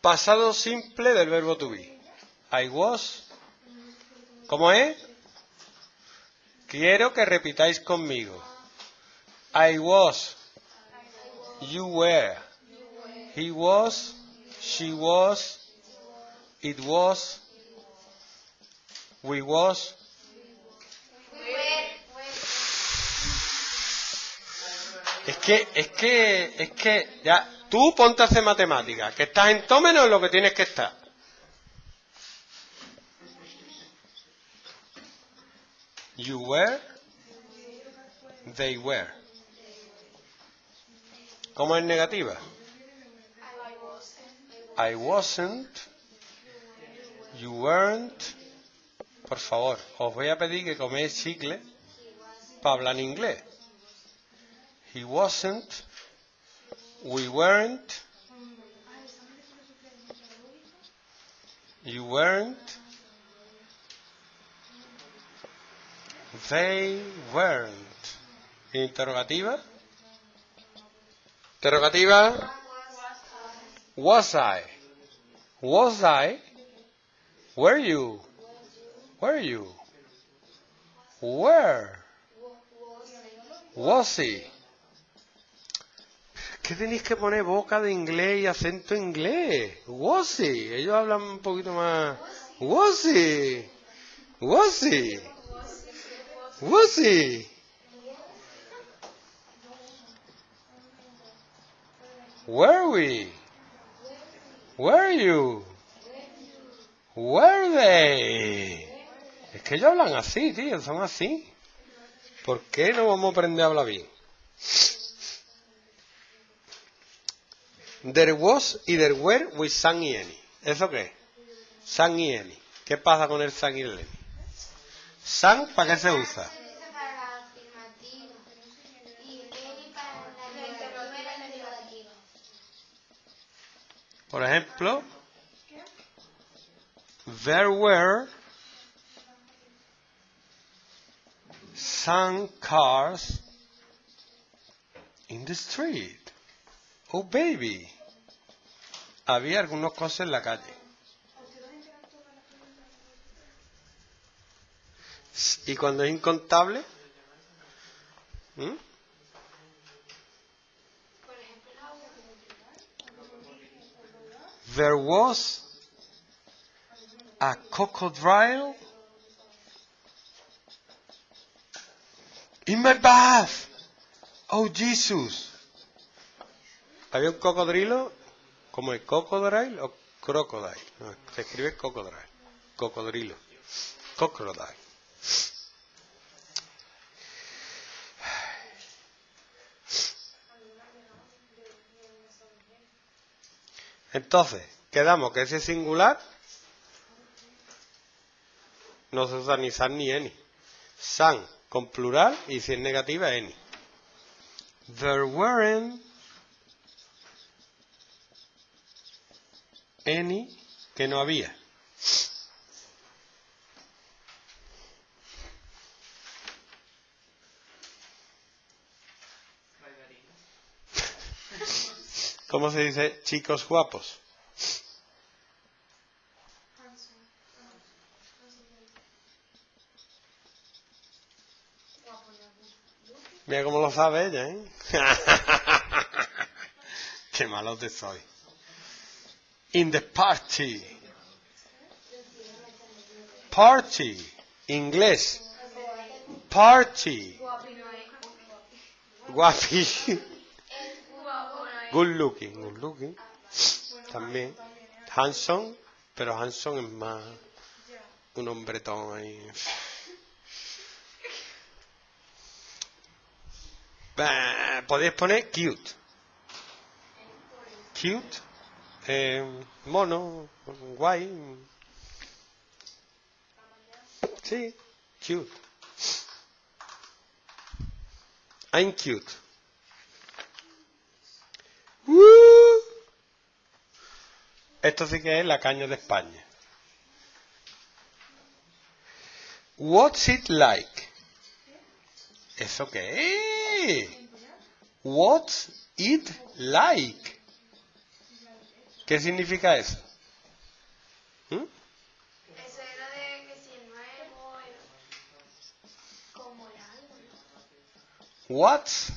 Pasado simple del verbo to be. I was. ¿Cómo es? Quiero que repitáis conmigo. I was. You were. He was. She was. It was. We was. Es que, es que, es que, ya, tú ponte a hacer matemáticas, que estás en todo menos lo que tienes que estar. You were, they were. ¿Cómo es negativa? I wasn't, you weren't. Por favor, os voy a pedir que coméis chicle para hablar en inglés. He wasn't, we weren't, you weren't, they weren't. Interrogativa. Interrogativa. Was I? Was I? Were you? Were you? Where? Was he? ¿Qué tenéis que poner boca de inglés y acento inglés? He? Ellos hablan un poquito más. He? Was he? Were we? Were you? Were they? Es que ellos hablan así, tío, son así. ¿Por qué no vamos a aprender a hablar bien? There was y there were with san y any. ¿Eso qué? San y any. ¿Qué pasa con el san y el any? San, ¿para qué se usa? Por ejemplo, there were some cars in the street. Oh, baby. Había algunos cosas en la calle. ¿Y cuando es incontable? ¿Mm? There was a crocodile in my bath. Oh, Jesus. Había un cocodrilo, como el cocodrilo o crocodile. No, se escribe cocodrilo. Cocodrilo. Crocodile. Entonces, quedamos que ese singular no se usa ni san ni any. San con plural y si es negativa, any. There weren't any que no había. ¿Cómo se dice chicos guapos? Mira cómo lo sabe ella, ¿eh? Qué malote soy. In the party. Party. Inglés. Party. Guapi. Good looking. Good looking. También. Hanson. Pero Hanson es más un hombretón ahí. Podéis poner cute. Cute. Eh, mono. Guay. Sí, cute. I'm cute. ¡Uh! Esto sí que es la caña de España. What's it like? ¿Eso qué? What's it like? ¿Qué significa eso? ¿Mm? Eso era de que si es nuevo, como algo, ¿no? What's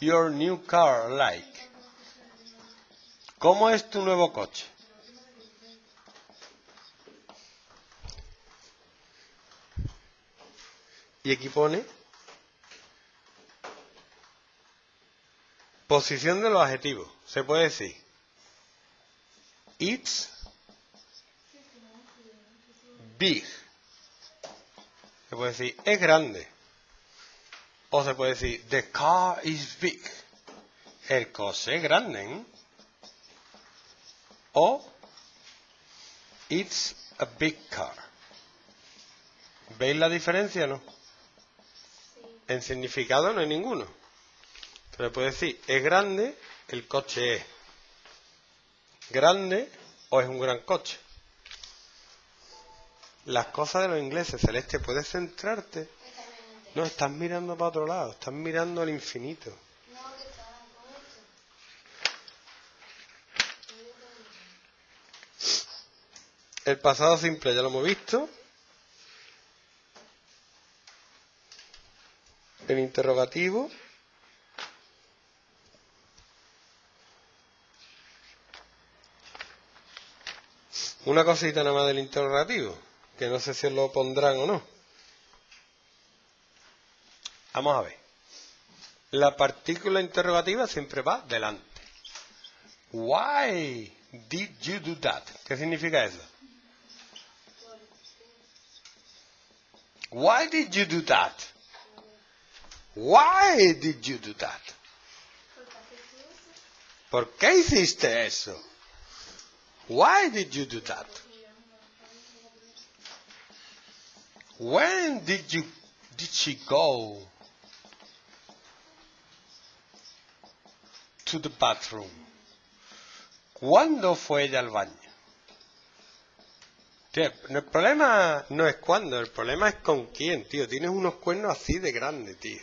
your new car like? ¿Cómo es tu nuevo coche? Y aquí pone posición de los adjetivos. Se puede decir it's big. Se puede decir es grande. O se puede decir the car is big. El coche es grande. ¿eh? O it's a big car. ¿Veis la diferencia o no? En significado no hay ninguno. Pero puede decir, es grande, el coche es grande o es un gran coche. Las cosas de los ingleses, Celeste, ¿puedes centrarte? No, estás mirando para otro lado, estás mirando al infinito. El pasado simple ya lo hemos visto. El interrogativo. Una cosita nada más del interrogativo, que no sé si lo pondrán o no. Vamos a ver. La partícula interrogativa siempre va delante. Why did you do that? ¿Qué significa eso? Why did you do that? Why did you do that? ¿Por qué hiciste eso? Why did you do that? When did you did she go to the bathroom? ¿Cuándo fue ella al baño? Tío, el problema no es cuándo, el problema es con quién, tío. Tienes unos cuernos así de grandes, tío.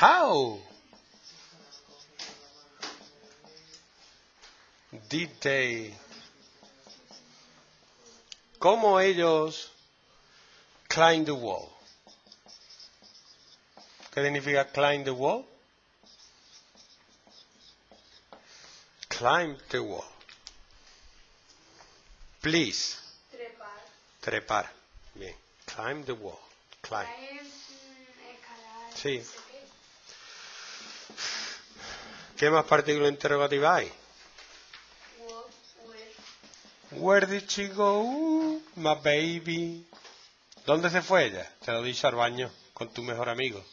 How did they cómo ellos climb the wall? ¿Qué significa climb the wall? Climb the wall. Please. Trepar. Trepar. Bien. Climb the wall. Climb. Mm. Sí. ¿Qué más partículas interrogativas hay? Where. Did she go, my baby? ¿Dónde se fue ella? Te lo dicho al baño con tu mejor amigo.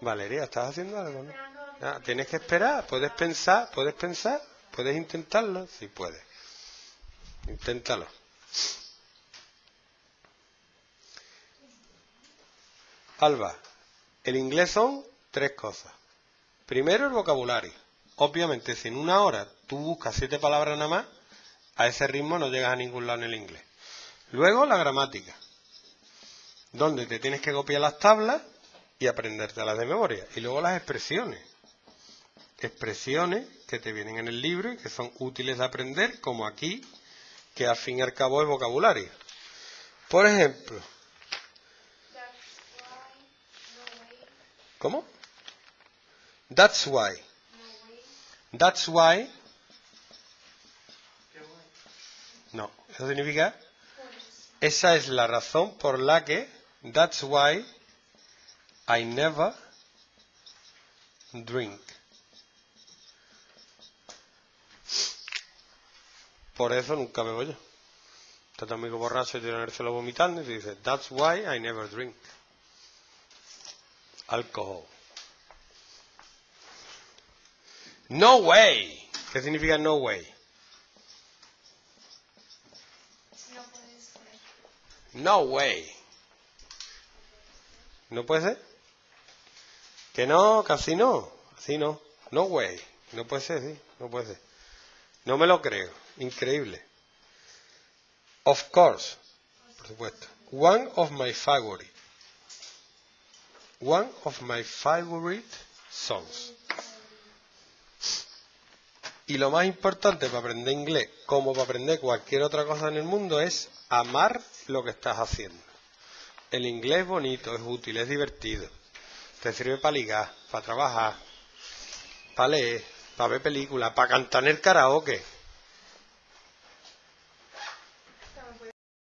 Valeria, ¿estás haciendo algo, no? Ah, tienes que esperar, puedes pensar, puedes pensar, puedes intentarlo, sí puedes. Inténtalo. Alba, el inglés son tres cosas. Primero el vocabulario. Obviamente, si en una hora tú buscas siete palabras nada más, a ese ritmo no llegas a ningún lado en el inglés. Luego la gramática, donde te tienes que copiar las tablas y aprendértelas de memoria. Y luego las expresiones. Expresiones que te vienen en el libro y que son útiles de aprender, como aquí, que al fin y al cabo es vocabulario. Por ejemplo. ¿cómo? That's why. That's why. No, eso significa esa es la razón por la que that's why I never drink. Por eso nunca bebo yo. Está tu amigo borracho y tiene el cielo vomitando y te dice, that's why I never drink. Alcohol. No way. ¿Qué significa no way? No puede ser. No way. ¿No puede ser? Que no, casi no. Así no. No way. No puede ser, sí. No puede ser. No me lo creo. Increíble. Of course. Por supuesto. One of my favorite. One of my favorite songs. Y lo más importante para aprender inglés, como para aprender cualquier otra cosa en el mundo, es amar lo que estás haciendo. El inglés es bonito, es útil, es divertido. Te sirve para ligar, para trabajar, para leer, para ver películas, para cantar en el karaoke.